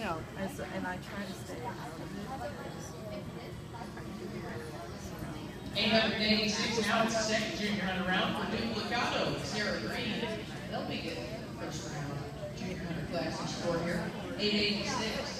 I try to stay 886 now, it's second junior hunter round for Duplukato. Sara Green. They'll be getting first round junior hunter class score here. 886.